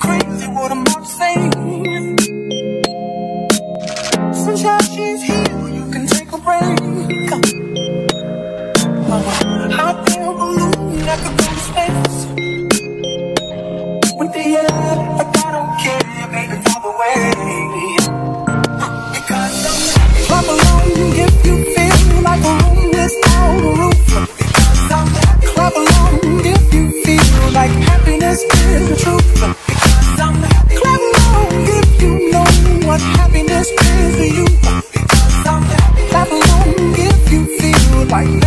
crazy what I'm about to say. Sunshine, she's here, you can take a break. Hot air balloon, I could go to space. With the air, like I don't care, baby, the way. Because I'm along if you feel like a a roof. Because I'm along if you feel like happiness is the truth. Find